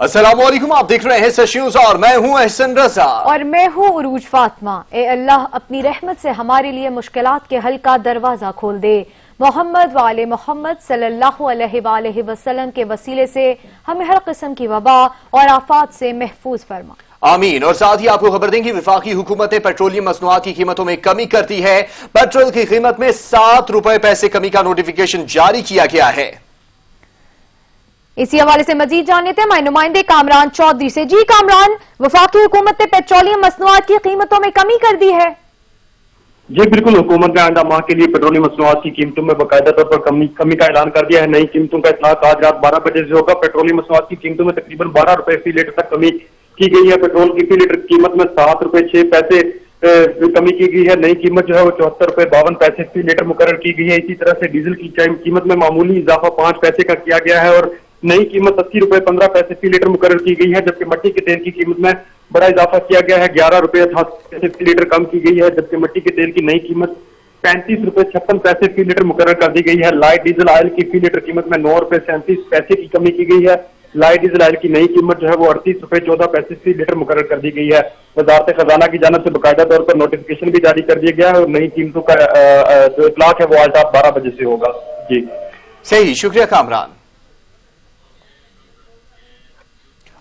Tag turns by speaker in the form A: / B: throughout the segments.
A: वालेकुम आप देख रहे हैं सच और मैं हूँ अहसन रजा
B: और मैं हूँ उरूज फातमा। ए अल्लाह अपनी रहमत से हमारे लिए मुश्किलात के हल का दरवाज़ा खोल दे। मोहम्मद वाले मोहम्मद सल्लल्लाहु अलैहि वसल्लम के वसीले से हमें हर किस्म की वबा और आफात से महफूज फरमा।
A: आमीन। और साथ ही आपको खबर दें कि विफाकी हुकूमत पेट्रोलियम मसनुआत की कीमतों में कमी करती है। पेट्रोल की कीमत में सात रुपए पैसे कमी का नोटिफिकेशन जारी किया गया है।
B: इसी हवाले से मजीद जान लेते हैं हमारे नुमाइंदे कामरान चौधरी से। जी कामरान, वफाकी हुकूमत ने पेट्रोलियम मसनुआत की कीमतों में कमी कर दी है।
C: जी, बिल्कुल, हुकूमत ने आइंदा माह के लिए पेट्रोलियम मसनूआत की कीमतों में बाकायदा तौर पर कमी कमी का ऐलान कर दिया है। नई कीमतों का इतलाक आज रात बारह बजे से होगा। पेट्रोलियम मसनूआत की कीमतों में तकरीबन बारह रुपए फ़ी लीटर तक कमी की गई है। पेट्रोल की फ़ी लीटर कीमत में सात रुपए छह पैसे कमी की गई है। नई कीमत जो है वो चौहत्तर रुपए बावन पैसे फ़ी लीटर मुकर की गई है। इसी तरह से डीजल की कीमत में मामूली इजाफा पाँच पैसे का किया गया है और नई कीमत अस्सी रुपए पंद्रह पैसे फ़ी लीटर मुकर की गई है, जबकि मट्टी के तेल की कीमत में बड़ा इजाफा किया गया है। ग्यारह रुपए अठासी पैसे फ़ी लीटर कम की गई है, जबकि मट्टी के तेल की नई कीमत पैंतीस रुपए छप्पन पैसे फ़ी लीटर मुकर कर दी गई है। लाइट डीजल ऑयल की फ़ी लीटर कीमत में नौ रुपए सैंतीस पैसे की कमी की गई है। लाइट डीजल ऑयल की नई कीमत जो है वो अड़तीस रुपए चौदह पैसे फ़ी लीटर मुकर कर दी गई है। वजारत खजाना की जानब से बाकायदा तौर पर नोटिफिकेशन भी जारी कर दिया गया है और नई कीमतों का जो इतलाक है वो आज रात बारह बजे से होगा। जी।
A: सही, शुक्रिया कामरान।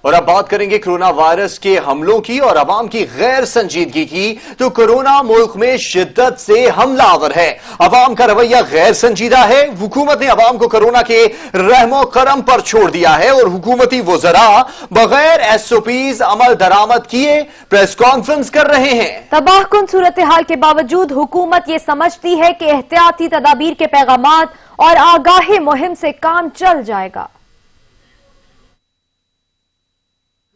A: और अब बात करेंगे कोरोना वायरस के हमलों की और अवाम की गैर संजीदगी की। तो कोरोना मुल्क में शिद्दत से हमलावर है। अवाम का रवैया गैर संजीदा है। हुकूमत ने अवाम को कोरोना के रहमो करम पर छोड़ दिया है और हुकूमती वजरा बगैर एसओपीज अमल दरामद किए प्रेस कॉन्फ्रेंस कर रहे हैं।
B: तबाह कुन सूरत हाल के बावजूद हुकूमत ये समझती है कि एहतियाती तदाबीर के पैगाम और आगाही मुहिम से काम चल जाएगा।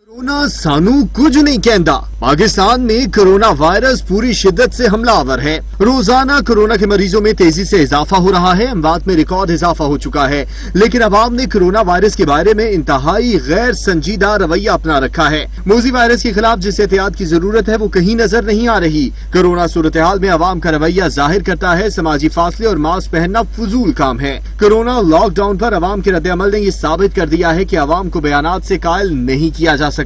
D: कोरोना सानू कुछ नहीं कहता पाकिस्तान में कोरोना वायरस पूरी शिद्दत से हमलावर है। रोज़ाना कोरोना के मरीजों में तेज़ी से इजाफा हो रहा है। अमवात में रिकॉर्ड इजाफा हो चुका है। लेकिन अवाम ने कोरोना वायरस के बारे में इंतहाई गैर संजीदा रवैया अपना रखा है। मोजी वायरस के खिलाफ जिस एहतियात की ज़रूरत है, वो कहीं नज़र नहीं आ रही। कोरोना सूरत हाल में अवाम का रवैया ज़ाहिर करता है, समाजी फासले और मास्क पहनना फजूल काम है। कोरोना लॉकडाउन आरोप अवाम के रद्दमल ने ये साबित कर दिया है की अवाम को बयान ऐसी कायल नहीं किया जा सकता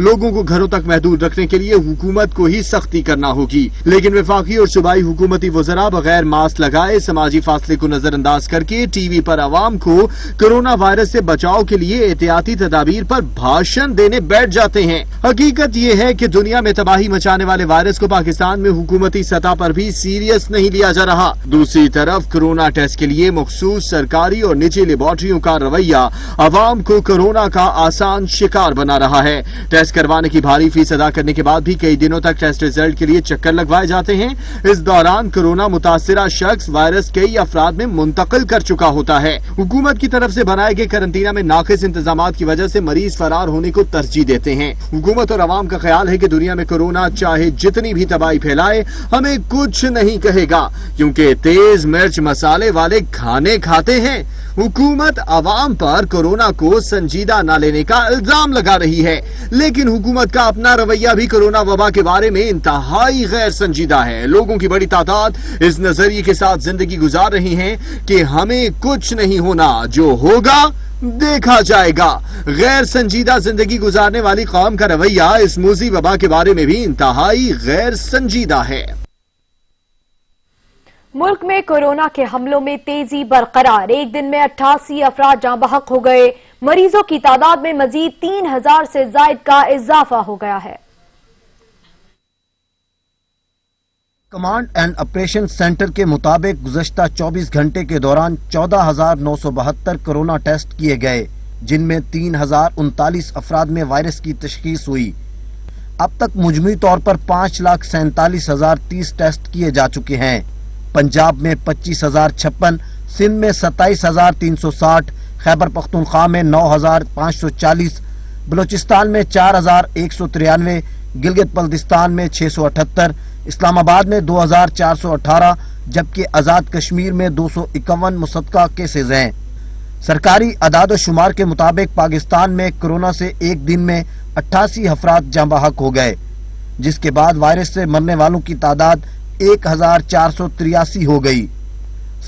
D: लोगों को घरों तक महदूद रखने के लिए हुकूमत को ही सख्ती करना होगी। लेकिन विफाकी और सूबाई हुकूमती वजरा बगैर मास्क लगाए समाजी फासले को नजरअंदाज करके टीवी पर आवाम को कोरोना वायरस से बचाव के लिए एहतियाती तदाबीर पर भाषण देने बैठ जाते हैं। हकीकत ये है कि दुनिया में तबाही मचाने वाले वायरस को पाकिस्तान में हुकूमती सतह पर भी सीरियस नहीं लिया जा रहा। दूसरी तरफ़ कोरोना टेस्ट के लिए मखसूस सरकारी और निजी लेबोरेटरियों का रवैया आवाम को कोरोना का आसान शिकार बना रहा है। टेस्ट करवाने की भारी फ़ीस अदा करने के बाद भी कई दिनों तक टेस्ट रिज़ल्ट के लिए चक्कर लगवाए जाते हैं। इस दौरान कोरोना मुतासरा शख्स वायरस कई अफराद में मुंतकिल कर चुका होता है। हुकूमत की तरफ़ से बनाए गए करंतना में नाकिस इंतज़ाम की वजह ऐसी मरीज़ फरार होने को तरजीह देते हैं। हुकूमत और आवाम का ख्याल है की दुनिया में कोरोना चाहे जितनी भी तबाही फैलाए, हमें कुछ नहीं कहेगा, क्योंकि तेज मिर्च मसाले वाले खाने खाते हैं। हुकूमत आवाम पर कोरोना को संजीदा न लेने का इल्ज़ाम लगा रही है। लेकिन हुकूमत का अपना रवैया भी कोरोना वबा के बारे में इंतहाई गैर संजीदा है। लोगों की बड़ी तादाद इस नज़रिए के साथ ज़िंदगी गुजार रही है कि हमें कुछ नहीं होना, जो होगा, देखा जाएगा। गैर संजीदा ज़िंदगी गुजारने वाली कौम का रवैया इस मूजी वबा के बारे में भी इंतहाई गैर संजीदा है।
B: मुल्क में कोरोना के हमलों में तेज़ी बरकरार। एक दिन में अट्ठासी अफराद जहाँ बहक हो गए। मरीजों की तादाद में मजीद तीन हज़ार से जायद का इजाफा हो गया है।
E: कमांड एंड ऑपरेशन सेंटर के मुताबिक गुजशत 24 घंटे के दौरान चौदह हज़ार नौ सौ बहत्तर कोरोना टेस्ट किए गए, जिनमें तीन हज़ार उनतालीस अफराद में वायरस की तशखीस हुई। अब तक मुजमी तौर पर पाँच लाख सैतालीस हज़ार तीस टेस्ट किए जा चुके हैं। पंजाब में पच्चीस हज़ार छप्पन, सिंध में सत्ताईस हज़ार तीन सौ साठ, खैबर पख्तूनख्वा में नौ हज़ार पाँच सौ चालीस, बलोचिस्तान में चार हज़ार एक सौ तिरानवे, गिलगित बल्दिस्तान में छह सौ अठहत्तर, इस्लामाबाद में दो हज़ार चार सौ अठारह, जबकि आज़ाद कश्मीर में दो सौ इक्यावन मुसदा केसेज हैं। सरकारी अदाद शुमार के मुताबिक पाकिस्तान में कोरोना से एक दिन में अट्ठासी अफराद जाँ बहक हो गए, जिसके बाद वायरस से मरने वालों की तादाद एक हज़ार चार सौ तिरासी हो गई।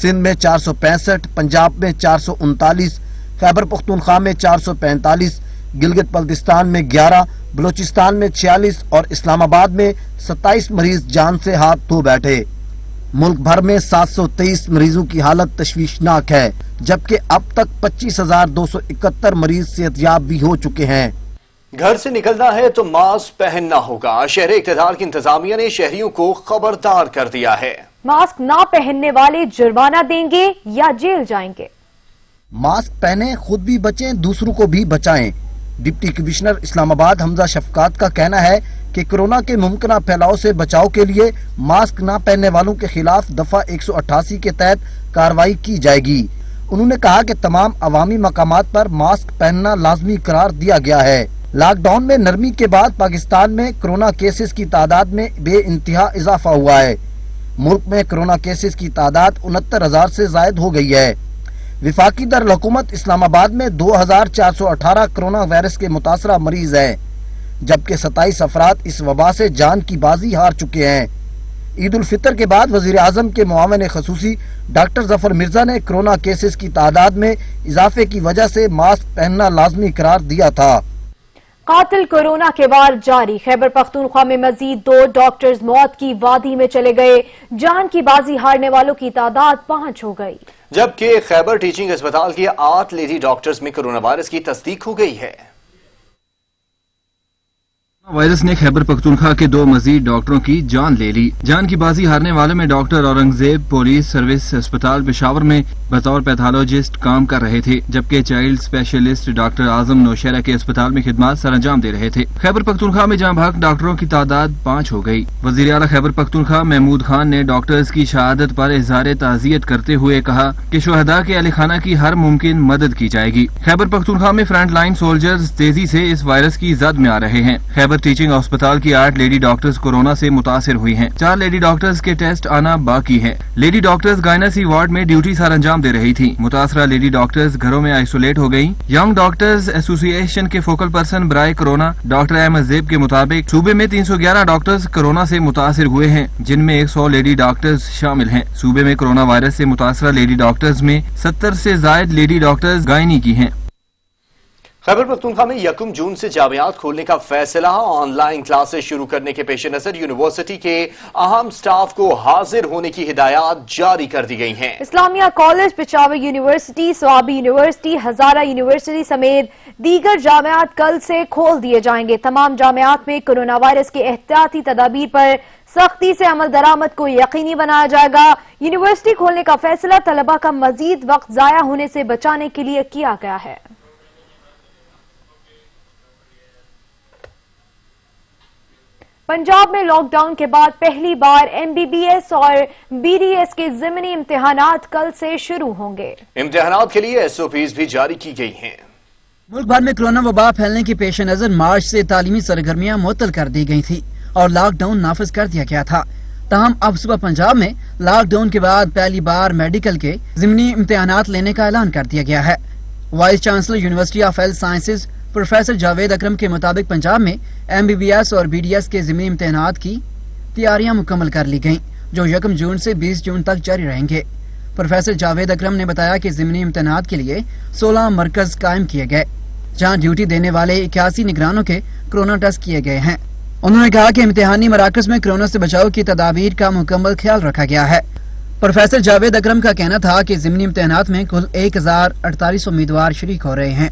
E: सिंध में चार सौ पैंसठ पंजाब में चार सौ उनतालीस खैबर पख्तूनख्वा में चार सौ पैंतालीस गिलगित बल्तिस्तान में 11, बलूचिस्तान में 46 और इस्लामाबाद में 27 मरीज़ जान से हाथ धो बैठे। मुल्क भर में 723 मरीजों की हालत तशवीशनाक है जबकि अब तक 25,271 मरीज़ सेहतयाब भी हो चुके हैं।
D: घर से निकलना है तो मास्क पहनना होगा। शहर इकतदार की इंतजामिया ने शहरियों को खबरदार कर दिया है।
B: मास्क ना पहनने वाले जुर्माना देंगे या जेल जाएँगे?
E: मास्क पहने खुद भी बचें दूसरों को भी बचाएँ। डिप्टी कमिश्नर इस्लामाबाद हमजा शफकात का कहना है कि कोरोना के मुमकिन फैलाव से बचाव के लिए मास्क न पहनने वालों के खिलाफ दफ़ा 188 के तहत कार्रवाई की जाएगी। उन्होंने कहा कि तमाम अवामी मकाम पर मास्क पहनना लाजमी करार दिया गया है। लॉकडाउन में नरमी के बाद पाकिस्तान में कोरोना केसेस की तादाद में बे इंतहा इजाफा हुआ है। मुल्क में कोरोना केसेस की तादाद उनहत्तर हज़ार ऐसी जायद हो गई है। विफाकी दर हुकूमत इस्लामाबाद में दो हज़ार चार सौ अठारह कोरोना वायरस के मुतासरा मरीज़ हैं, जबकि सताईस अफराद इस वबा से जान की बाजी हार चुके हैं। ईद उल फितर के बाद वज़ीर आज़म के मुआवन खसूसी डॉक्टर ज़फ़र मिर्ज़ा ने कोरोना केसेस की तादाद में इजाफे की वजह से मास्क पहनना लाजमी करार दिया था।
B: कातिल कोरोना के वार जारी खैबर पख्तूनख्वा में मजीद दो डॉक्टर्स मौत की वादी में चले गए जान की बाजी हारने वालों की तादाद पाँच हो गई
D: जबकि खैबर टीचिंग अस्पताल के आठ लेडी डॉक्टर्स में कोरोना वायरस की तस्दीक हो गई है
F: वायरस ने खैबर पख्तूनखा के दो मजीद डॉक्टरों की जान ले ली। जान की बाजी हारने वालों में डॉक्टर औरंगज़ेब पुलिस सर्विस अस्पताल पेशावर में बतौर पैथोलॉजिस्ट काम कर रहे थे, जबकि child specialist doctor Azam Nowshera के अस्पताल में खिदमत सर अंजाम दे रहे थे। खैबर पख्तूनखा में जहाँ भाग डॉक्टरों की तादाद पाँच हो गई वजी अला खैबर पख्तूनखा महमूद खान ने डॉक्टर्स की शहादत आरोप इजहार ताजियत करते हुए कहा की शहदा के अली खाना की हर मुमकिन मदद की जाएगी। खैबर पख्तूनखा में फ्रंट लाइन सोल्जर्स तेज़ी ऐसी इस वायरस की जद में आ रहे हैं। खैबर टीचिंग अस्पताल की आठ लेडी डॉक्टर्स कोरोना से मुतासर हुई हैं। चार लेडी डॉक्टर्स के टेस्ट आना बाकी है। लेडी डॉक्टर्स गायनासी वार्ड में ड्यूटी सर अंजाम दे रही थी। मुतासरा लेडी डॉक्टर्स घरों में आइसोलेट हो गई यंग डॉक्टर्स एसोसिएशन के फोकल पर्सन ब्राय कोरोना डॉक्टर अहमद जेब के मुताबिक सूबे में तीन सौ ग्यारह डॉक्टर्स कोरोना ऐसी मुतासर हुए हैं, जिनमें एक सौ लेडी डॉक्टर्स शामिल है। सूबे में कोरोना वायरस ऐसी मुतासरा लेडी डॉक्टर्स में सत्तर ऐसी जायद लेडी डॉक्टर्स गायनी की है।
D: खैबर पख्तूनखा में यकम जून से जामियात खोलने का फैसला, ऑनलाइन क्लासेस शुरू करने के पेश नज़र यूनिवर्सिटी के अहम स्टाफ को हाजिर होने की हिदायत जारी कर दी गई हैं।
B: Islamia college Peshawar university, Swabi university, Hazara university समेत दीगर जामियात कल से खोल दिए जाएँगे। तमाम जामियात में कोरोना वायरस के एहतियाती तदाबीर पर सख्ती से अमल दरामद को यकीनी बनाया जाएगा। यूनिवर्सिटी खोलने का फैसला तलबा का मजीद वक्त जया होने से बचाने के लिए किया गया है। पंजाब में लॉकडाउन के बाद पहली बार एमबीबीएस और बीडीएस के जिमनी इम्तिहान कल से शुरू होंगे।
D: इम्तिहान के लिए एसओपीज भी जारी की गई हैं।
G: मुल्क भर में कोरोना वबा फैलने के पेश नज़र मार्च से तालीमी सरगर्मियाँ मुअत्तल कर दी गई थी और लॉकडाउन नाफिज कर दिया गया था। तहम अब सुबह पंजाब में लॉकडाउन के बाद पहली बार मेडिकल के जिमनी इम्तिहान लेने का ऐलान कर दिया गया है। Vice chancellor university of health sciences professor Javed Akram के मुताबिक पंजाब में एमबीबीएस और बीडीएस के जिमनी इम्तहान की तैयारियाँ मुकम्मल कर ली गई जो यकम जून से 20 जून तक जारी रहेंगे। प्रोफेसर जावेद अकरम ने बताया कि जिमनी इम्तहान के लिए 16 मरकज कायम किए गए, जहाँ ड्यूटी देने वाले इक्यासी निगरानों के कोरोना टेस्ट किए गए हैं। उन्होंने कहा कि इम्तिहानी मराकज में कोरोना से बचाव की तदाबीर का मुकम्मल ख्याल रखा गया है। प्रोफेसर जावेद अकरम का कहना था कि जिमनी इम्तहान में कुल एक हज़ार अड़तालीस उम्मीदवार शरीक हो रहे हैं।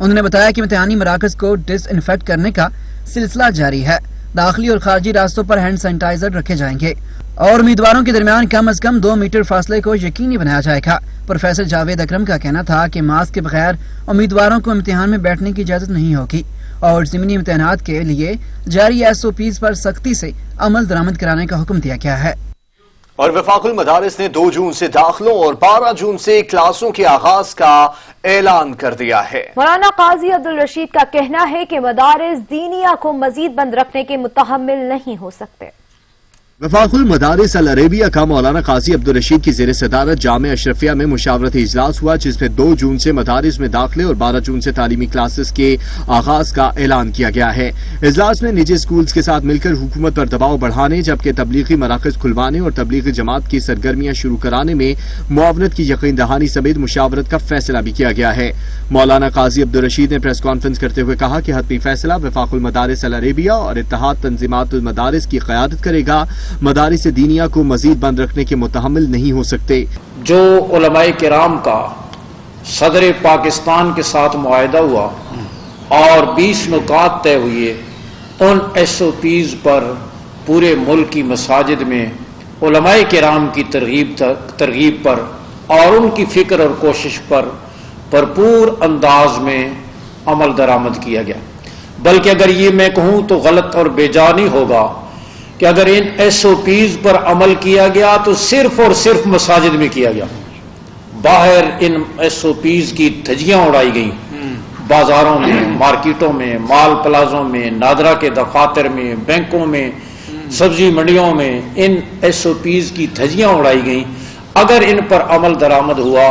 G: उन्होंने बताया कि इम्तिहानी मराकज को डिस करने का सिलसिला जारी है। दाखिली और खारजी रास्तों पर हैंड सैनिटाइजर रखे जाएँगे। और उम्मीदवारों के दरमियान कम अज कम दो मीटर फासले को यकीनी बनाया जाएगा। प्रोफेसर जावेद अकरम का कहना था कि मास्क के बगैर उम्मीदवारों को इम्तिहान में बैठने की इजाज़त नहीं होगी। और जिमनी इम्तहान के लिए जारी एस ओ पीज पर सख्ती से अमल दरामद कराने का हुक्म दिया गया है।
D: और विफाकुल मदारस ने दो जून से दाखिलों और बारह जून से क्लासों के आगाज़ का ऐलान कर दिया है।
B: मौलाना काजी अब्दुल रशीद का कहना है कि मदारस दीनिया को मजीद बंद रखने के मुतहमल नहीं हो सकते।
H: वफाकुल मदारिस अल अरेबिया का मौलाना काजी अब्दुल रशीद की जेर सदारत जाम अशरफिया में मुशावरती इजलास हुआ, जिसमें दो जून से मदारिस में दाखिले और बारह जून से तालीमी क्लासेस के आगाज़ का ऐलान किया गया है। इजलास में निजी स्कूल के साथ मिलकर हुकूमत पर दबाव बढ़ाने, जबकि तबलीगी मराकज खुलवाने और तबलीगी जमात की सरगर्मियाँ शुरू कराने में मुआवनत की यकीन दहानी समेत मुशावरत का फैसला भी किया गया है। मौलाना काजी अब्दुल रशीद ने प्रेस कॉन्फ्रेंस करते हुए कहा कि हतमी फैसला वफाकुल मदारिस अल अरेबिया और इतिहाद तंजीमात मदारिस की क्यादत करेगा। मदारिस दीनिया को मजीद बंद रखने के मुतहमल नहीं हो सकते।
I: जो कराम का सदर पाकिस्तान के साथ मुआदा हुआ और 20 नुकात तय हुए, उन एस ओ पीज़ पर पूरे मुल्क की मसाजिद में कराम की तरगीब तरगीब पर और उनकी फ़िक्र और कोशिश पर भरपूर अंदाज में अमल दरामद किया गया। बल्कि अगर ये मैं कहूँ तो गलत और बेजानी होगा कि अगर इन एस ओ पीज पर अमल किया गया तो सिर्फ़ और सिर्फ़ मसाजिद में किया गया। बाहर इन एस ओ पीज की धजियाँ उड़ाई गई। बाजारों में, मार्केटों में, माल प्लाजों में, नादरा के दफातर में, बैंकों में, सब्ज़ी मंडियों में इन एस ओ पीज की धजियाँ उड़ाई गई। अगर इन पर अमल दरामद हुआ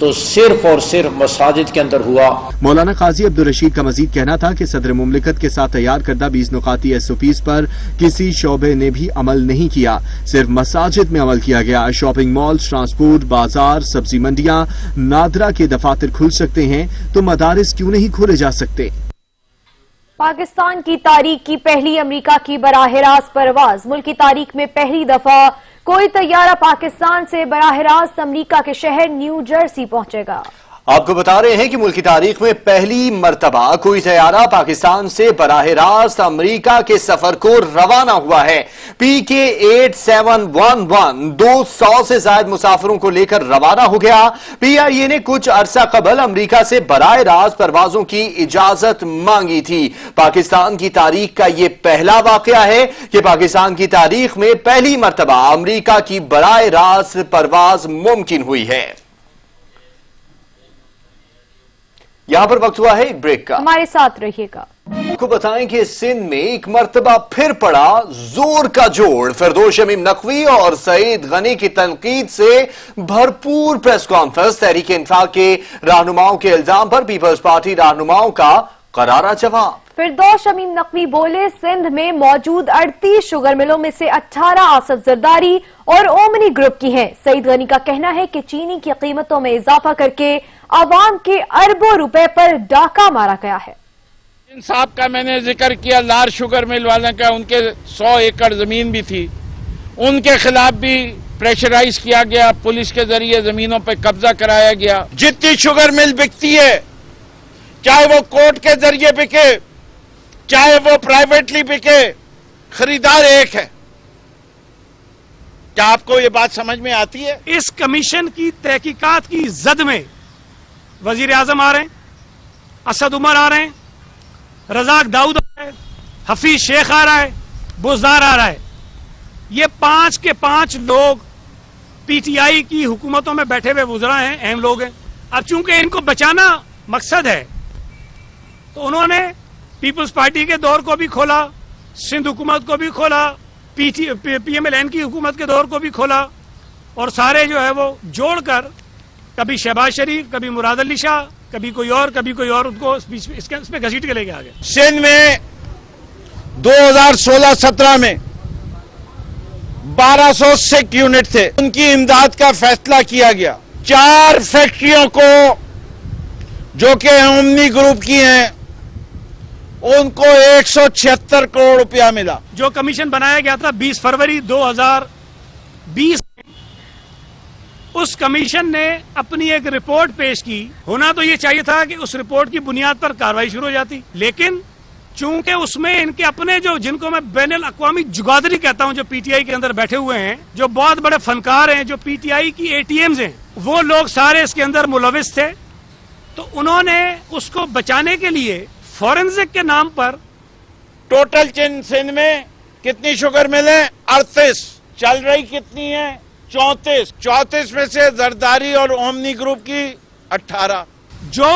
I: तो सिर्फ़ और सिर्फ़ मसाजिद के अंदर हुआ।
H: मौलाना काजी अब्दुल रशीद का मजीद कहना था कि सदर मुमलिकत के साथ तैयार करदा बीस नुकाती एस ओ पीज पर किसी शोबे ने भी अमल नहीं किया। सिर्फ़ मसाजिद में अमल किया गया। शॉपिंग मॉल ट्रांसपोर्ट बाज़ार सब्ज़ी मंडियाँ नादरा के दफातर खुल सकते हैं तो मदारस क्यों नहीं खोले जा सकते?
B: पाकिस्तान की तारीख की पहली अमेरिका की बराह रास्त परवाज। मुल्क की तारीख में पहली दफ़ा कोई तैयारा पाकिस्तान से बराह रास्त अमरीका के शहर न्यू जर्सी पहुंचेगा।
D: आपको बता रहे हैं कि मुल्क की तारीख में पहली मरतबा कोई तैयारा पाकिस्तान से बराह रास्त अमरीका के सफ़र को रवाना हुआ है। पी के एट सेवन वन वन दो सौ से ज़्यादा मुसाफरों को लेकर रवाना हो गया। पी आई ए ने कुछ अरसा कबल अमरीका से बराह रास्त परवाजों की इजाज़त मांगी थी। पाकिस्तान की तारीख का यह पहला वाकया है कि पाकिस्तान की तारीख में पहली मरतबा अमरीका की बराह रास्त परवाज मुमकिन हुई है। यहाँ पर वक्त हुआ है एक ब्रेक का।
B: हमारे साथ रहिएगा।
D: आपको बताएँ कि सिंध में एक मरतबा फिर पड़ा ज़ोर का जोड़ फिरदोश अमीम नकवी और सईद गनी की तनकीद से भरपूर प्रेस कॉन्फ्रेंस तहरीक इंसाफ के रहनुमाओं के इल्ज़ाम पर पीपल्स पार्टी रहनुमाओं का करारा जवाब।
B: फिरदौस शमीम नकवी बोले, सिंध में मौजूद 38 शुगर मिलों में से 18 आसफ जरदारी और ओमनी ग्रुप की हैं। सईद गनी का कहना है कि चीनी की कीमतों में इजाफा करके आवाम के अरबों रुपए पर डाका मारा गया है।
J: इंसाफ का मैंने ज़िक्र किया, लार शुगर मिल वाले का, उनके 100 एकड़ ज़मीन भी थी। उनके खिलाफ भी प्रेशराइज किया गया, पुलिस के ज़रिए जमीनों पर कब्जा कराया गया। जितनी शुगर मिल बिकती है, चाहे वो कोर्ट के ज़रिए बिके चाहे वो प्राइवेटली बिके, खरीदार एक है। क्या आपको ये बात समझ में आती है?
K: इस कमीशन की तहकीकात की जद में वज़ीर आज़म आ रहे हैं, असद उमर आ रहे हैं, रजाक दाऊद आ रहा है हफीज शेख आ रहा है, बुजदार आ रहा है। ये पाँच के पाँच लोग पीटीआई की हुकूमतों में बैठे हुए गुजरा हैं, अहम लोग हैं। अब चूँकि इनको बचाना मकसद है तो उन्होंने पीपुल्स पार्टी के दौर को भी खोला, सिंध हुकूमत को भी खोला पीएमएलएन की हुकूमत के दौर को भी खोला और सारे जो है वो जोड़कर, कभी शहबाज शरीफ, कभी मुराद अली शाह, कभी कोई और, कभी कोई और उनको इसमें घसीट के लेके आ गए।
J: सिंध में 2016-17 में 1200 सिख यूनिट थे। उनकी इमदाद का फैसला किया गया। चार फैक्ट्रियों को, जो कि ओमनी ग्रुप की हैं उनको एक सौ छिहत्तर करोड़ रुपया मिला।
K: जो कमीशन बनाया गया था 20 फरवरी 2020 उस कमीशन ने अपनी एक रिपोर्ट पेश की। होना तो ये चाहिए था कि उस रिपोर्ट की बुनियाद पर कार्रवाई शुरू हो जाती। लेकिन चूँकि उसमें इनके अपने जो, जिनको मैं बैन अवी जुगादरी कहता हूँ, जो पीटीआई के अंदर बैठे हुए हैं, जो बहुत बड़े फनकार हैं, जो पीटीआई की एटीएम हैं, वो लोग सारे इसके अंदर मुलविस थे। तो उन्होंने उसको बचाने के लिए फॉरेंसिक के नाम पर
J: टोटल चिन सिंध में कितनी शुगर मिले? अड़तीस। चल रही कितनी है? चौतीस। चौतीस में से जरदारी और ओमनी ग्रुप की अठारह
K: जो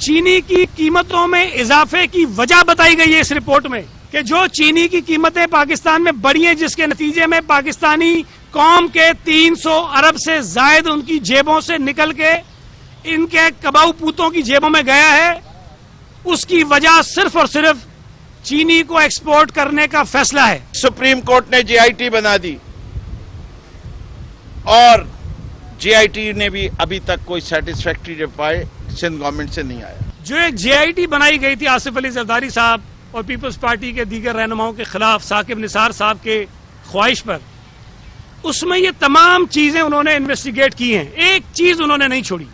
K: चीनी की कीमतों में इजाफे की वजह बताई गई है इस रिपोर्ट में कि जो चीनी की कीमतें पाकिस्तान में बढ़ी हैं जिसके नतीजे में पाकिस्तानी कौम के 300 अरब से जायद उनकी जेबों से निकल के इनके कबाऊ पूतों की जेबों में गया है उसकी वजह सिर्फ़ और सिर्फ़ चीनी को एक्सपोर्ट करने का फैसला है।
J: सुप्रीम कोर्ट ने जीआईटी बना दी। और जीआईटी ने भी अभी तक कोई सेटिस्फैक्ट्री रिप्लाई सिंध गवर्नमेंट से नहीं आया।
K: जो एक जेआईटी बनाई गई थी आसिफ अली जरदारी साहब और पीपल्स पार्टी के दीगर रहनुमाओं के खिलाफ साकिब निसार साहब के ख्वाहिश पर उसमें ये तमाम चीज़ें उन्होंने इन्वेस्टिगेट की हैं। एक चीज़ उन्होंने नहीं छोड़ी।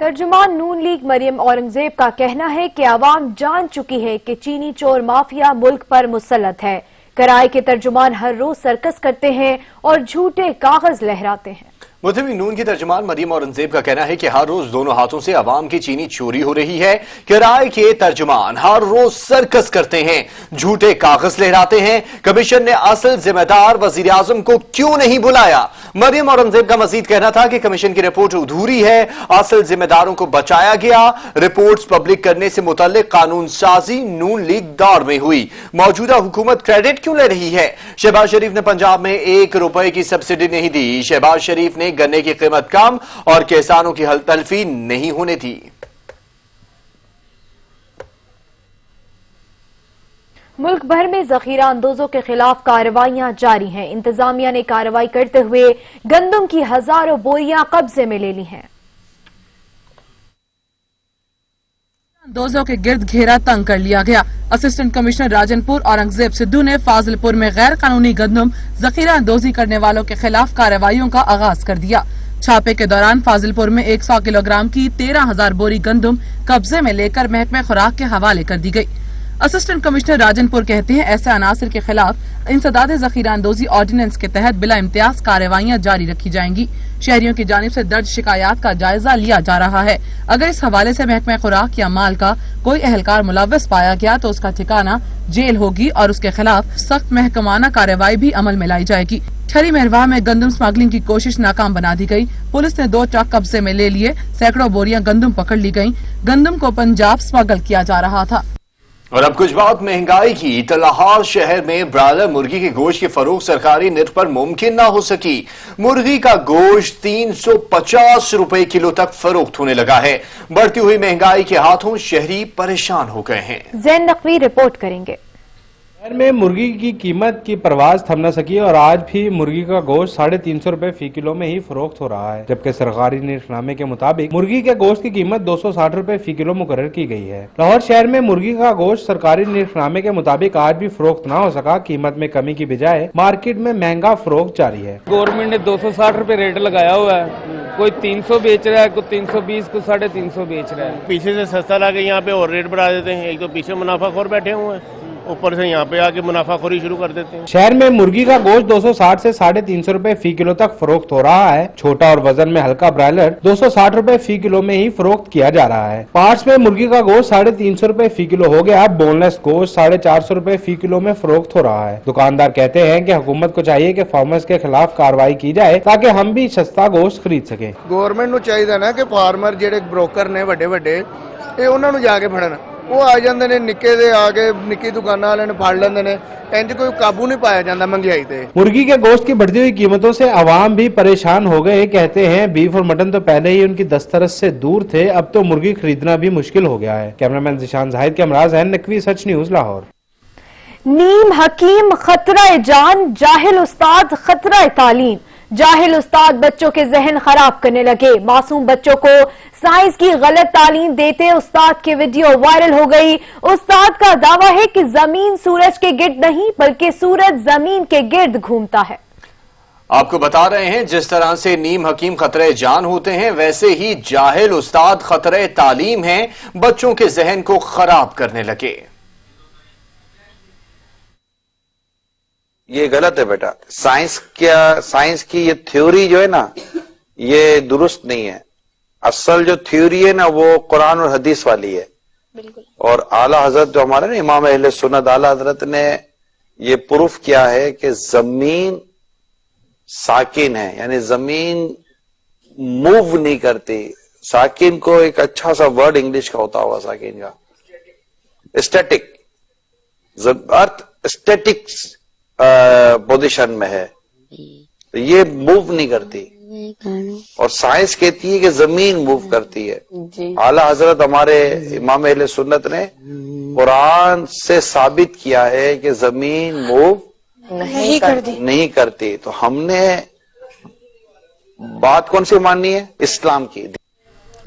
B: तर्जुमान नून लीग मरियम औरंगज़ेब का कहना है कि आवाम जान चुकी है कि चीनी चोर माफिया मुल्क पर मुसलत है। कराए के तर्जुमान हर रोज सर्कस करते हैं और झूठे कागज़ लहराते हैं।
D: मुतमी नून की तर्जमान मरियम औरंगज़ेब का कहना है कि हर रोज दोनों हाथों से अवाम की चीनी चोरी हो रही है। किराए के तर्जमान हर रोज सर्कस करते हैं, झूठे कागज़ लहराते हैं। कमीशन ने असल जिम्मेदार वज़ीर आज़म को क्यों नहीं बुलाया? मरियम औरंगज़ेब का मजीद कहना था कि कमीशन की रिपोर्ट अधूरी है। असल जिम्मेदारों को बचाया गया। रिपोर्ट्स पब्लिक करने से मुतल कानून साजी नून लीग दौर में हुई। मौजूदा हुकूमत क्रेडिट क्यों ले रही है? शहबाज शरीफ ने पंजाब में एक रुपए की सब्सिडी नहीं दी। शहबाज शरीफ ने गन्ने की कीमत कम और किसानों की हल तलफी नहीं होने दी।
B: मुल्क भर में जखीरा अंदोजों के खिलाफ कार्रवाइयाँ जारी हैं। इंतजामिया ने कार्रवाई करते हुए गंदम की हज़ारों बोरियाँ कब्जे में ले ली हैं।
L: दोजों के गिर्द घेरा तंग कर लिया गया। असिस्टेंट कमिश्नर राजनपुर औरंगज़ेब सिद्धू ने फाजिलपुर में गैर कानूनी गंदम, जखीरा अंदोजी करने वालों के खिलाफ कार्रवाइयों का आगाज़ कर दिया। छापे के दौरान फाजिलपुर में 100 किलोग्राम की तेरह हज़ार बोरी गंदम कब्जे में लेकर महकमे खुराक के हवाले कर दी गई। असिस्टेंट कमिश्नर राजनपुर कहते हैं, ऐसे अनासर के खिलाफ इंसदाद जखीरा अंदोजी ऑर्डिनेंस के तहत बिला इम्तियाज़ कार्रवाइयाँ जारी रखी जाएँगी। शहरियों की जानब ऐसी दर्ज शिकायत का जायजा लिया जा रहा है। अगर इस हवाले ऐसी महकमा खुराक या माल का कोई अहलकार मुलवस पाया गया तो उसका ठिकाना जेल होगी और उसके खिलाफ सख्त महकमाना कार्रवाई भी अमल में लाई जाएगी। छरी मेहरवा में गंदम स्मगलिंग की कोशिश नाकाम बना दी गई। पुलिस ने दो ट्रक कब्जे में ले लिए। सैकड़ों बोरियाँ गंदम पकड़ ली गई गंदम को पंजाब स्मगल किया जा रहा था।
D: और अब कुछ बात महँगाई की तलाहार शहर में ब्रायलर मुर्गी के गोश्त की फरोख सरकारी नेट पर मुमकिन ना हो सकी। मुर्गी का गोश्त 350 रुपए किलो तक फरोख्त होने लगा है। बढ़ती हुई महँगाई के हाथों शहरी परेशान हो गए हैं।
B: जैन नकवी रिपोर्ट करेंगे।
M: शहर में मुर्गी की कीमत की परवाज थम न सकी और आज भी मुर्गी का गोश्त साढ़े तीन सौ रूपए फ़ी किलो में ही फरोख्त हो रहा है जबकि सरकारी निर्खनामे के मुताबिक मुर्गी के गोश्त की कीमत दो सौ साठ रूपए फ़ी किलो मुकर की गई है। लाहौर शहर में मुर्गी का गोश्त सरकारी निर्खनामे के मुताबिक आज भी फरोख्त न हो सका कीमत में कमी की बजाय मार्केट में महँगा फरोख्त जारी है।
N: गवर्नमेंट ने दो सौ साठ रूपए रेट लगाया हुआ है कोई तीन सौ बेच रहा है कोई तीन सौ बीस कोई साढ़े तीन सौ बेच रहा है।
O: पीछे से सस्ता ला के यहाँ पे और रेट बढ़ा देते हैं एक तो पीछे मुनाफा खोर बैठे हुए हैं। ऊपर से यहाँ पे आके मुनाफाखोरी शुरू कर देते हैं
M: शहर में मुर्गी का गोश्त 260 से साढ़े तीन सौ रूपए फी किलो तक फरोख्त हो रहा है छोटा और वजन में हल्का ब्रायलर 260 रूपए फी किलो में ही फरोख्त किया जा रहा है पार्ट्स में मुर्गी का गोश्त साढ़े तीन सौ रूपए फी किलो हो गया बोनलेस गोश्त साढ़े चार सौ रूपए फी किलो में फरोख्त हो रहा है दुकानदार कहते हैं की हुकूमत को चाहिए की फार्मर्स के खिलाफ कार्रवाई की जाए ताकि हम भी सस्ता गोश्त खरीद सके
P: गवर्नमेंट ਨੂੰ ਚਾਹੀਦਾ ਨਾ ਕਿ ਫਾਰਮਰ ਜਿਹੜੇ ਬ੍ਰੋਕਰ ਨੇ ਵੱਡੇ ਵੱਡੇ ਇਹ ਉਹਨਾਂ ਨੂੰ ਜਾ ਕੇ ਫੜਨ ਉਹ ਆ ਜਾਂਦੇ ਨੇ ਨਿੱਕੇ ਦੇ ਆ ਕੇ ਨਿੱਕੀ ਦੁਕਾਨਾਂ ਵਾਲਿਆਂ ਨੂੰ ਫੜ ਲੈਂਦੇ ਨੇ इंज कोई काबू नहीं पाया जाता महंगाई पे
M: मुर्गी के गोश्त की बढ़ती हुई कीमतों से आवाम भी परेशान हो गए कहते हैं बीफ और मटन तो पहले ही उनकी दस्तरस से दूर थे अब तो मुर्गी खरीदना भी मुश्किल हो गया है कैमरामैन जिशान जाहिद के अमराज है नकवी सच न्यूज लाहौर
B: नीम हकीम खतरा जान जाहिल उस्ताद खतरा तालीम जाहिल उस्ताद बच्चों के जहन खराब करने लगे। मासूम बच्चों को साइंस की गलत तालीम देते उस्ताद की वीडियो वायरल हो गई। उस्ताद का दावा है कि ज़मीन सूरज के गिर्द नहीं, बल्कि सूरज ज़मीन के गिर्द घूमता है।
D: आपको बता रहे हैं, जिस तरह से नीम हकीम खतरे जान होते हैं, वैसे ही जाहिल उस्ताद खतरे तालीम हैं, बच्चों के जहन को खराब करने लगे।
Q: ये गलत है बेटा। साइंस क्या साइंस की ये थ्योरी जो है ना ये दुरुस्त नहीं है। असल जो थ्योरी है ना वो कुरान और हदीस वाली है। और आला हज़रत जो हमारे ना इमाम अहल सुनत आला हज़रत ने ये प्रूफ किया है कि ज़मीन साकिन है। यानी ज़मीन मूव नहीं करती। साकिन को एक अच्छा सा वर्ड इंग्लिश का होता होगा साकिन का। स्टैटिक अर्थ स्टेटिक पोजीशन में है। तो ये मूव नहीं करती। और साइंस कहती है कि ज़मीन मूव करती है। आला हज़रत हमारे इमाम अहले सुन्नत ने कुरान से साबित किया है कि ज़मीन मूव
R: नहीं करती।
Q: नहीं करती। तो हमने बात कौन सी माननी है? इस्लाम की।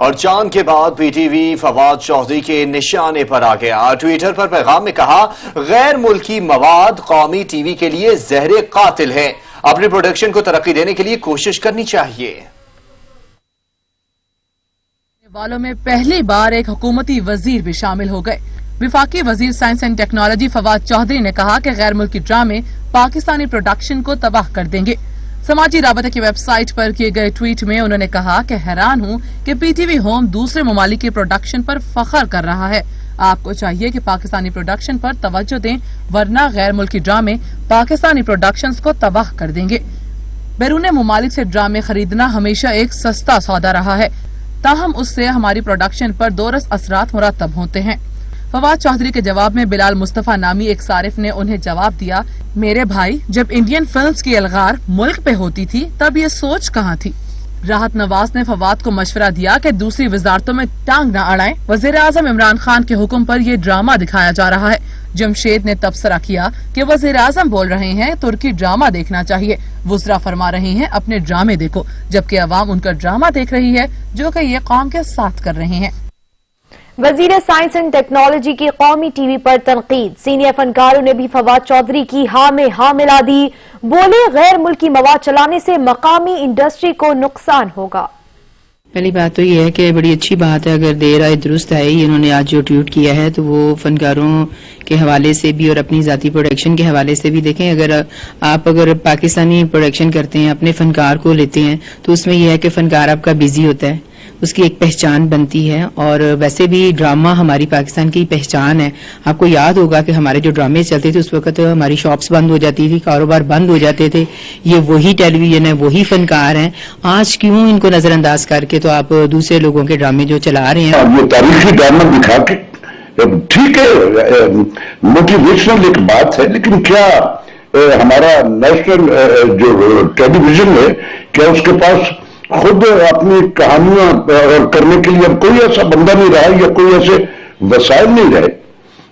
D: और चाँद के बाद पीटीवी फवाद चौधरी के निशाने पर आ गया। ट्विटर पर पैगाम में कहा, गैर मुल्की मवाद कौमी टीवी के लिए जहर कातिल है। अपने प्रोडक्शन को तरक्की देने के लिए कोशिश करनी चाहिए।
L: वालों में पहली बार एक हुकूमती वज़ीर भी शामिल हो गए। विफाकी वज़ीर science and technology Fawad Chaudhry ने कहा कि गैर मुल्की ड्रामे पाकिस्तानी प्रोडक्शन को तबाह कर देंगे। समाजी राबते की वेबसाइट पर किए गए ट्वीट में उन्होंने कहा कि हैरान हूँ कि पीटीवी होम दूसरे ममालिक के प्रोडक्शन पर फखर कर रहा है। आपको चाहिए कि पाकिस्तानी प्रोडक्शन पर तवज्जो दें, वरना गैर मुल्की ड्रामे पाकिस्तानी प्रोडक्शंस को तबाह कर देंगे। बैरून ममालिक से ड्रामे खरीदना हमेशा एक सस्ता सौदा रहा है। ताहम उससे हमारी प्रोडक्शन पर दोरस असरात मुरतब होते हैं। फवाद चौधरी के जवाब में बिलाल मुस्तफ़ा नामी एक सारिफ ने उन्हें जवाब दिया, मेरे भाई, जब इंडियन फिल्म्स की अलगार मुल्क पे होती थी, तब ये सोच कहाँ थी? राहत नवाज़ ने फवाद को मशवरा दिया कि दूसरी वजारतों में टांग न अड़ाएँ। वज़ीर आज़म इमरान खान के हुक्म पर ये ड्रामा दिखाया जा रहा है। जमशेद ने तबसरा किया कि वज़ीर आज़म बोल रहे हैं, तुर्की ड्रामा देखना चाहिए। वजरा फरमा रहे हैं, अपने ड्रामे देखो। जबकि अवाम उनका ड्रामा देख रही है, जो कि ये कौम के साथ कर रहे हैं।
B: वज़ीर साइंस एंड टेक्नोलॉजी की कौमी टीवी पर तनकीद। सीनियर फनकारों ने भी फवाद चौधरी की हा में हाँ मिला दी। बोले, गैर मुल्की मवाद चलाने से मकामी इंडस्ट्री को नुकसान होगा।
S: पहली बात तो ये है कि बड़ी अच्छी बात है, अगर देर आए, दुरुस्त है इन्होंने आज जो ट्वीट किया है तो वो फनकारों के हवाले से भी और अपनी ज़ाती प्रोडक्शन के हवाले से भी देखें। अगर आप अगर पाकिस्तानी प्रोडक्शन करते हैं, अपने फनकार को लेते हैं तो उसमें यह है कि फनकार आपका बिज़ी होता है। उसकी एक पहचान बनती है और वैसे भी ड्रामा हमारी पाकिस्तान की पहचान है। आपको याद होगा कि हमारे जो ड्रामे चलते थे, उस वक्त हमारी शॉप्स बंद हो जाती थी, कारोबार बंद हो जाते थे। ये वही टेलीविज़न है, वही फनकार हैं। आज क्यों इनको नजरअंदाज करके तो आप दूसरे लोगों के ड्रामे जो चला रहे हैं।
T: ये तारीखी ड्रामा दिखा के ठीक है मोटिवेशनल एक बात है, लेकिन क्या हमारा नेशनल जो टेलीविज़न है, क्या उसके पास खुद अपनी कहानियाँ करने के लिए अब कोई ऐसा बंदा नहीं रहा या कोई ऐसे वसायल नहीं रहे।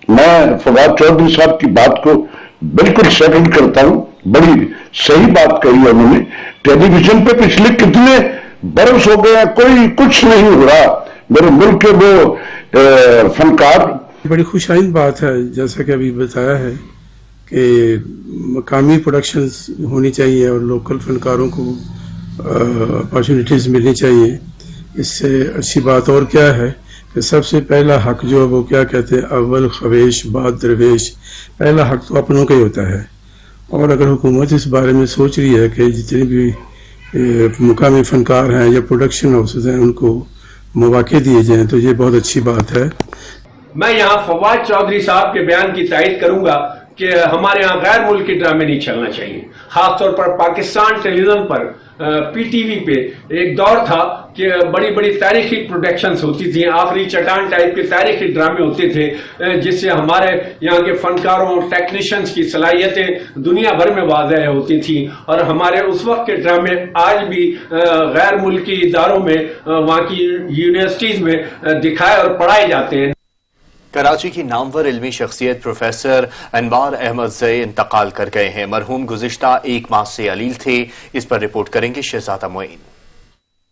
T: मैं फवाद चौधरी साहब की बात को बिल्कुल सेकंड करता हूँ। बड़ी सही बात कही है उन्होंने। टेलीविज़न पे पिछले कितने बरस हो गया कोई कुछ नहीं हो रहा। मेरे मुल्क के वो फनकार
U: बड़ी खुशाइन बात है, जैसा कि अभी बताया है कि मकामी प्रोडक्शंस होनी चाहिए और लोकल फनकारों को अपॉर्चुनिटीज़ मिलनी चाहिए। इससे अच्छी बात और क्या है कि सबसे पहला हक जो है वो क्या कहते हैं? अव्वल, खवेश, बाद, दरवेश। पहला हक तो अपनों का ही होता है। और अगर हुकूमत इस बारे में सोच रही है कि जितने भी मुकामी फनकार हैं या प्रोडक्शन हाउसेज हैं, उनको मौाक़े दिए जाएँ तो ये बहुत अच्छी बात है।
V: मैं यहाँ फवाद चौधरी साहब के बयान की तायद करूँगा कि हमारे यहाँ गैर मुल्की ड्रामे नहीं चलना चाहिए। खासतौर पर पाकिस्तान टेलीविज़न पर पीटीवी पे एक दौर था कि बड़ी बड़ी तारीखी प्रोडक्शंस होती थी, आखिरी चटान टाइप के तारीखी ड्रामे होते थे जिससे हमारे यहाँ के फनकारों टेक्नीशियंस की सलाहियतें दुनिया भर में वाजह होती थी। और हमारे उस वक्त के ड्रामे आज भी गैर मुल्की इदारों में वहाँ की यूनिवर्सिटीज़ में दिखाए और पढ़ाए जाते हैं।
D: कराची की नामवर इलमी शख्सियत प्रोफेसर अनबार अहमद जय इंतकाल कर गए हैं। मरहूम गुजशत एक माह से अलील थे। इस पर रिपोर्ट करेंगे शहजादा मोइन।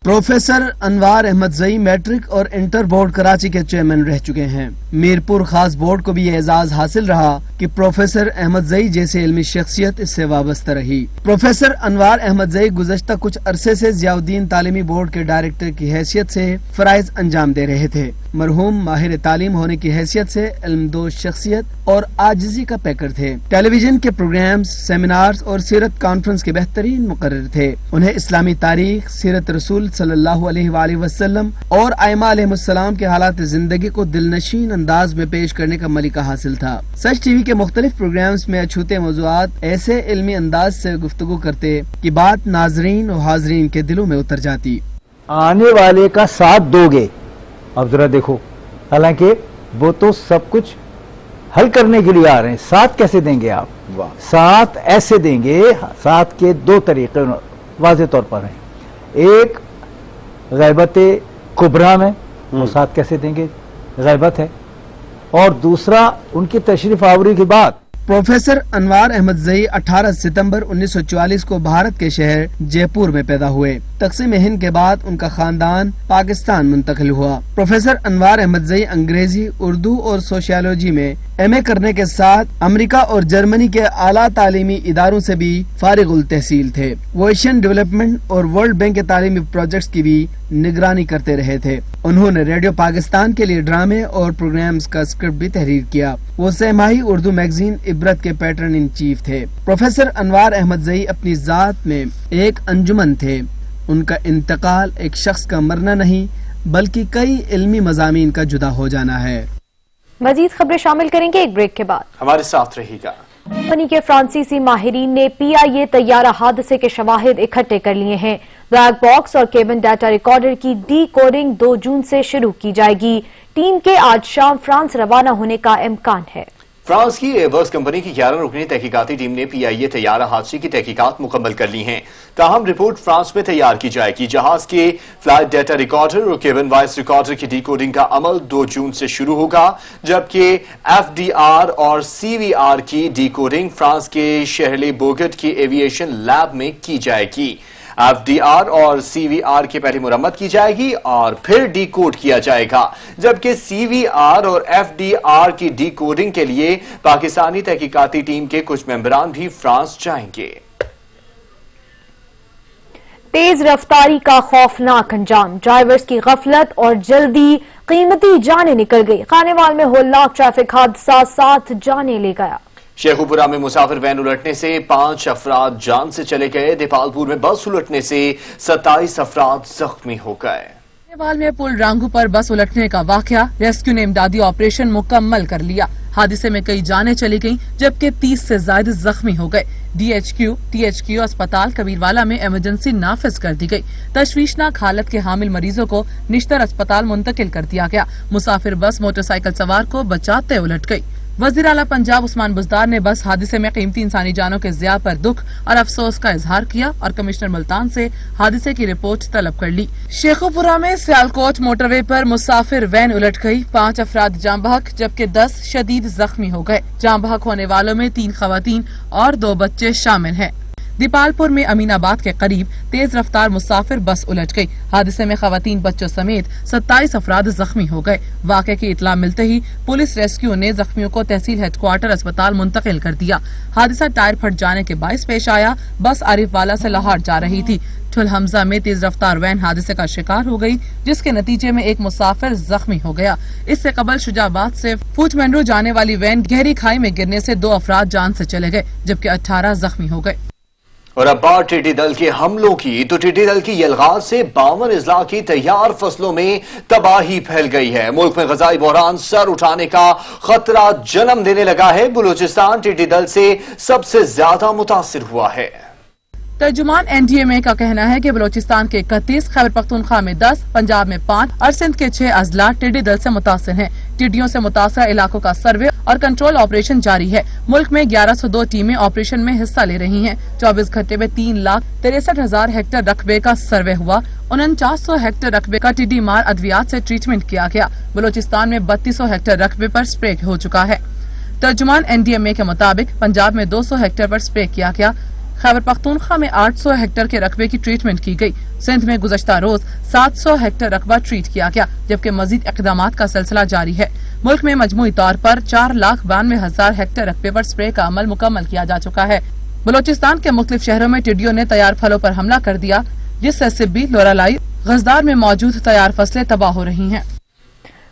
W: प्रोफेसर अनवार अहमद जई मैट्रिक और इंटर बोर्ड कराची के चेयरमैन रह चुके हैं। मीरपुर खास बोर्ड को भी ये एजाज हासिल रहा कि प्रोफेसर अहमद जई जैसे इल्मी शख्सियत इससे वाबस्ता रही। प्रोफेसर अनवार अहमद जई गुजशत कुछ अरसे से जियाउद्दीन तालीमी बोर्ड के डायरेक्टर की हैसियत से फराइज अंजाम दे रहे थे। मरहूम माहिर तालीम होने की हैसियत से इल्मदोज शख्सियत और आजिजी का पैकर थे। टेलीविज़न के प्रोग्राम सेमिनार्स और सीरत कॉन्फ्रेंस के बेहतरीन मुकर थे। उन्हें इस्लामी तारीख, सीरत रसूल सल्लल्लाहु अलैहि वसल्लम और आयमा के हालात ज़िंदगी को दिलनशीन अंदाज में पेश करने का मलिका हासिल था। सच टीवी के मुख्तलिफ़ प्रोग्राम्स में अछूते मौजूद ऐसे इल्मी अंदाज से गुफ्तगु करते कि बात नाजरीन और हाजरीन के दिलों में उतर जाती।
X: आने वाले का साथ दोगे। अब जरा देखो हालाँकि वो तो सब कुछ हल करने के लिए आ रहे हैं। साथ कैसे देंगे आप? साथ ऐसे देंगे साथ के दो तरीके वाज तौर पर हैं। एक गैबत कुबरा में वो साथ कैसे देंगे? गैबत है। और दूसरा उनकी तशरीफ़ आवरी के बाद
W: प्रोफेसर अनवार अहमद जई 18 सितंबर 1944 को भारत के शहर जयपुर में पैदा हुए। तकसीम हिंद के बाद उनका खानदान पाकिस्तान मुंतकिल हुआ। प्रोफेसर अनवार अहमद जई अंग्रेज़ी उर्दू और सोशियोलॉजी में एमए करने के साथ अमेरिका और जर्मनी के आला तालीमी इदारों से भी फारिग तहसील थे। वो एशियन डेवलपमेंट और वर्ल्ड बैंक के तालीमी प्रोजेक्ट्स की भी निगरानी करते रहे थे। उन्होंने रेडियो पाकिस्तान के लिए ड्रामे और प्रोग्राम्स का स्क्रिप्ट भी तहरीर किया। वो सहमाही उर्दू मैगजीन इबरत के पैटर्न इन चीफ थे। प्रोफेसर अनवार अहमद जई अपनी जात में एक अंजुमन थे। उनका इंतकाल एक शख्स का मरना नहीं, बल्कि कई इल्मी मजामी का जुदा हो जाना है।
B: मजीद खबरें शामिल करेंगे एक ब्रेक के बाद।
D: हमारे साथ रहेगा
B: कंपनी के फ्रांसीसी माहरीन ने पीआईए तैयारा हादसे के शवाहिद इकट्ठे कर लिए हैं। ब्लैक बॉक्स और केबिन डाटा रिकॉर्डर की डी कोडिंग दो जून से शुरू की जाएगी। टीम के आज शाम फ्रांस रवाना होने का इम्कान है।
D: फ्रांस की एयरबस कंपनी की ग्यारह रुकनी तहकीकाती टीम ने पीआईए तैयारा हादसे की तहकीकत मुकम्मल कर ली हैं। ताहम रिपोर्ट फ्रांस में तैयार की जाएगी। जहाज़ के फ़्लाइट डेटा रिकॉर्डर और केवन वॉइस रिकॉर्डर की डिकोडिंग का अमल 2 जून से शुरू होगा, जबकि एफडीआर और सीवीआर की डिकोडिंग फ्रांस के शहरले बोगट की एविएशन लैब में की जाएगी। एफडीआर और सीवीआर की पहली मुरम्मत की जाएगी और फिर डी कोड किया जाएगा। जबकि सीवीआर और एफडीआर की डी कोडिंग के लिए पाकिस्तानी तहकीकती टीम के कुछ मेम्बरान भी फ्रांस जाएँगे।
B: तेज रफ्तारी का खौफनाक अंजाम। ड्राइवर्स की गफलत और जल्दी कीमती जाने निकल गई। खानेवाल में होलनाक ट्रैफ़िक हादसा, सात जाने ले गया।
D: शेखुपुरा में मुसाफिर वैन उलटने से पाँच अफराद जान से चले गए। देपालपुर में बस उलटने से सत्ताईस अफराद जख्मी हो गए।
L: नेपाल में पुल रांगू पर बस उलटने का वाकया। रेस्क्यू ने इमदादी ऑपरेशन मुकम्मल कर लिया। हादसे में कई जानें चली गईं, जबकि 30 से ज़्यादा जख्मी हो गए। डीएचक्यू, टीएचक्यू अस्पताल कबीरवाला में इमरजेंसी नाफिज कर दी गई। तशवीशनाक हालत के हामिल मरीजों को निश्तर अस्पताल मुंतकिल कर दिया गया। मुसाफिर बस मोटरसाइकिल सवार को बचाते उलट गई। वज़ीर अला पंजाब उस्मान बुजदार ने बस हादसे में कीमती इंसानी जानों के जिया पर दुख और अफसोस का इजहार किया और कमिश्नर मुल्तान से हादसे की रिपोर्ट तलब कर ली। शेखोपुरा में सियालकोट मोटरवे पर मुसाफिर वैन उलट गई। पाँच अफराद जाम बहक, जबकि दस शदीद जख्मी हो गए। जाम बहक होने वालों में तीन खातन और दो बच्चे शामिल हैं। दीपालपुर में अमीनाबाद के करीब तेज रफ्तार मुसाफिर बस उलट गई। हादसे में खातन बच्चों समेत सत्ताईस अफराद जख्मी हो गए। वाक़े की इतला मिलते ही पुलिस रेस्क्यू ने जख्मियों को तहसील हेडक्वार्टर अस्पताल मुंतकिल कर दिया। हादसा टायर फट जाने के बायस पेश आया। बस आरिफ वाला ऐसी लाहौर जा रही थी। ठुल हमजा में तेज रफ्तार वैन हादसे का शिकार हो गई, जिसके नतीजे में एक मुसाफिर जख्मी हो गया। इससे कबल शुजाबाद से फूचमेंड्रो जाने वाली वैन गहरी खाई में गिरने से दो अफराद जान से चले गए, जबकि अठारह जख्मी हो गए।
D: और अब बात टिड्डी दल के हमलों की तो टिड्डी दल की यलगार से बावन इजला की तैयार फ़सलों में तबाही फैल गई है। मुल्क में गजाई बहरान सर उठाने का खतरा जन्म देने लगा है। बलूचिस्तान टिड्डी दल से सबसे ज़्यादा मुतासर हुआ है।
L: तर्जुमान एनडीएमए का कहना है कि बलोचिस्तान के इकतीस खैबर पख्तूनख्वा में दस, पंजाब में पाँच, और सिंध के छह अजला टिड्डी दल से मुतासर हैं। टिड्डियों से मुतासर इलाकों का सर्वे और कंट्रोल ऑपरेशन जारी है। मुल्क में 1102 टीमें ऑपरेशन में हिस्सा ले रही हैं। 24 घंटे में तीन लाख तिरसठ हज़ार हेक्टेयर रकबे का सर्वे हुआ। उनचास सौ हेक्टेयर रकबे का टिड्डी मार अद्वियात ऐसी ट्रीटमेंट किया गया। बलोचिस्तान में बत्तीस सौ हेक्टेयर रकबे आरोप स्प्रे हो चुका है। तर्जुमान एनडीएमए के मुताबिक पंजाब में 200 हेक्टेयर पर स्प्रे किया गया। खैबर पख्तूनख्वा में 800 हेक्टेयर के रकबे की ट्रीटमेंट की गई। सिंध में गुजश्ता रोज 700 हेक्टेयर रकबा ट्रीट किया गया, जबकि मजीद इकदाम का सिलसिला जारी है। मुल्क में मजमू तौर पर चार लाख बानवे हज़ार हेक्टेयर रकबे पर स्प्रे का अमल मुकम्मल किया जा चुका है। बलोचिस्तान के मुख्तलिफ़ शहरों में टिड्डियों ने तैयार फलों पर हमला कर दिया, जिससे सिब्बी, लोरालाई, गजदार में मौजूद तैयार फ़सलें तबाह हो रही हैं।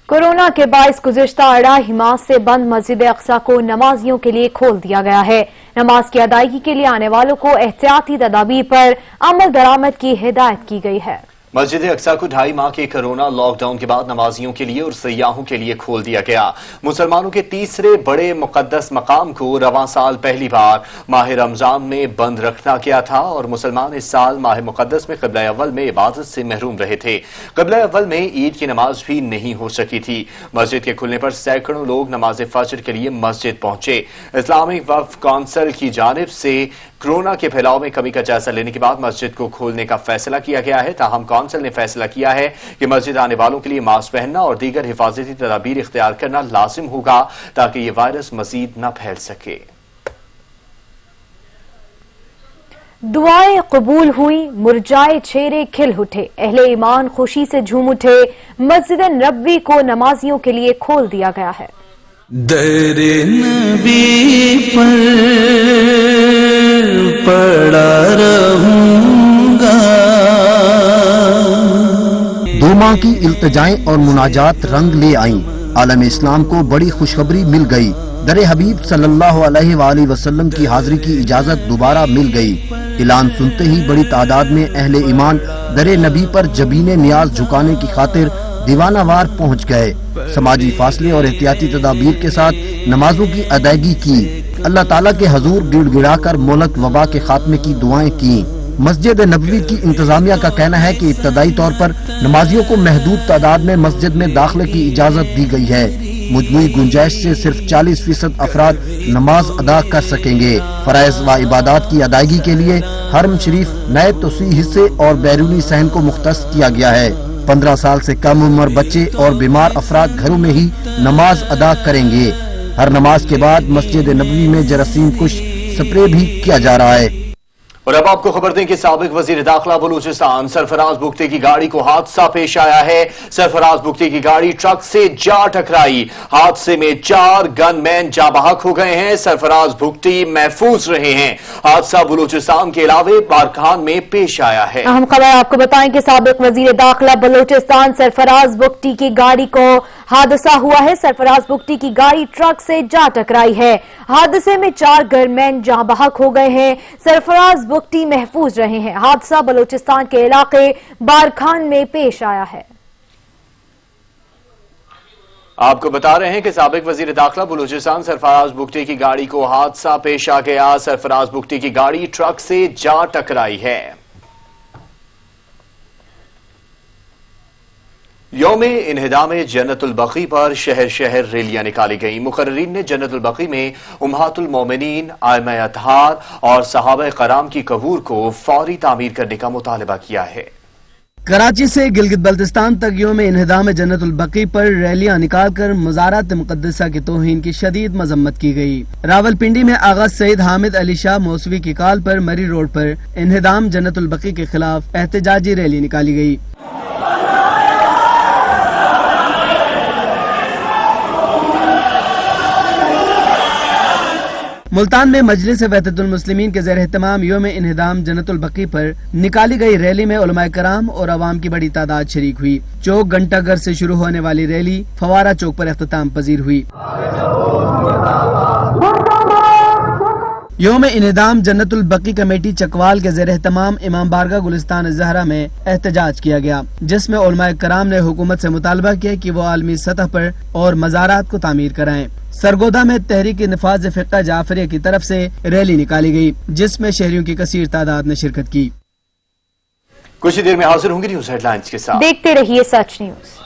B: कोरोना के बायस गुजशत अढ़ाई माह से बंद मस्जिद अक्सा को नमाजियों के लिए खोल दिया गया है। नमाज़ की अदायगी के लिए आने वालों को एहतियाती तदाबीर पर अमल दरामद की हिदायत की गई है।
D: मस्जिद अक्सा को ढाई माह के कोरोना लॉकडाउन के बाद नमाजियों के लिए और सयाहों के लिए खोल दिया गया। मुसलमानों के तीसरे बड़े मुकदस मकाम को रवा साल पहली बार माह रमज़ान में बंद रखा गया था और मुसलमान इस साल माह मुकदस में कबला अव्वल में इबादत से महरूम रहे थे। कबला अव्वल में ईद की नमाज़ भी नहीं हो सकी थी। मस्जिद के खुलने पर सैकड़ों लोग नमाज़ फजर के लिए मस्जिद पहुँचे। इस्लामिक वक्फ काउंसिल की जानब से कोरोना के फैलाव में कमी का जायजा लेने के बाद मस्जिद को खोलने का फैसला किया गया है। ताहम काउंसिल ने फैसला किया है कि मस्जिद आने वालों के लिए मास्क पहनना और दीगर हिफाजती तदाबीर इख्तियार करना लाजिम होगा ताकि ये वायरस मजीद न फैल सके।
B: दुआएँ कबूल हुई मुरझाए चेहरे खिल उठे। अहले ईमान खुशी से झूम उठे। मस्जिद नबवी को नमाजियों के लिए खोल दिया गया है।
Y: दर नबी पर पड़ा रहूँगा।
E: माह की इल्तजाएँ और मुनाजात रंग ले आईं। आलम इस्लाम को बड़ी खुशखबरी मिल गई। दर हबीब सल्लल्लाहु अलैहि वसल्लम की हाजिरी की इजाज़त दोबारा मिल गई। ऐलान सुनते ही बड़ी तादाद में अहले ईमान दर नबी पर जबीने न्याज झुकाने की खातिर दीवानावार पहुँच गए। समाजी फासले और एहतियाती तदाबीर के साथ नमाजों की अदायगी की। अल्लाह ताला के हजूर गिड़गिड़ा कर मोलक वबा के खात्मे की दुआएँ की। मस्जिद नबवी की इंतजामिया का कहना है कि इब्तदाई तौर पर नमाजियों को महदूद तादाद में मस्जिद में दाखिले की इजाज़त दी गई है। मजमू गुंजाइश से सिर्फ़ 40 फ़ीसद अफराद नमाज़ अदा कर सकेंगे। फराइज व इबादत की अदायगी के लिए हरम शरीफ नए तोसी हिस्से और बैरूनी सहन को मुख्त किया गया है। पंद्रह साल से कम उम्र बच्चे और बीमार अफराद घरों में ही नमाज़ अदा करेंगे। हर नमाज़ के बाद मस्जिद नबी में जरासीम कुछ स्प्रे भी किया जा रहा है।
D: और अब आपको खबर दें कि सबक वज़ीर दाखिला बलूचिस्तान सरफराज बुख्ती की गाड़ी को हादसा पेश आया है। सरफराज बुख्ती की गाड़ी ट्रक से जा टकराई। हादसे में चार गनमैन जा बहक हो गए हैं। सरफराज भुगती महफूज रहे हैं। हादसा बलूचिस्तान के अलावे बारखान में पेश आया है।
B: अहम खबर आपको बताएँ कि सबक वज़ीर दाखिला बलूचिस्तान सरफराज बुख्ती की गाड़ी को हादसा हुआ है। सरफराज बुख्ती की गाड़ी ट्रक से जा टकराई है। हादसे में चार गनमैन जहाँ बहक हो गए हैं। सरफराज बुख्ती महफूज रहे हैं। हादसा बलूचिस्तान के इलाके बारखान में पेश आया है।
D: आपको बता रहे हैं कि सबक वज़ीर दाखिला बलूचिस्तान सरफराज बुगटी की गाड़ी को हादसा पेश आ गया। सरफराज बुगटी की गाड़ी ट्रक से जा टकराई है। योम इनहदाम जन्नतुलबकी पर शहर शहर रैलियाँ निकाली गई। मुकर्रीन ने जन्नतुलबकी में उम्हातुलमोमिनीन आयम अतहार और सहाब कराम की कबूर को फौरी तामीर करने का मुतालबा किया है।
W: कराची से गिलगित बल्तिस्तान तक योम इनहदाम जन्नतुलबकी पर रैलियाँ निकालकर मजारत मुकदसा की तोहिन की शदीद मजम्मत की गई। रावलपिंडी में आगा सईद हामिद अली शाह मौसवी की काल पर मरी रोड पर इनहदाम जन्नतुलबकी के खिलाफ एहतजाजी रैली निकाली गई। मुल्तान में मजलिस वहतुलमसलिमीन के जेर अहतमाम योम इनहदाम जनतुलबकी पर निकाली गई रैली में उलमाए कराम और आवाम की बड़ी तादाद शरीक हुई। चौक घंटाघर से शुरू होने वाली रैली फवारा चौक पर अख्ताम पजीर हुई। योम इनदाम जन्नतुल बकी कमेटी चकवाल के जेर तमाम इमाम बारगा गुलिस्तान जहरा में एहतजाज किया गया, जिसमें उलमाए कराम ने हुकूमत से मुतालबा किया कि वो आलमी सतह पर और मजारात को तामीर कराएँ। सरगोदा में तहरीक नफाज फ़िका जाफरिया की तरफ़ से रैली निकाली गई जिसमें शहरियों की कसीर तादाद ने शिरकत की।
D: कुछ ही देर में हाजिर होंगे न्यूज़ हेडलाइंस के साथ।
B: देखते रहिए सच न्यूज़।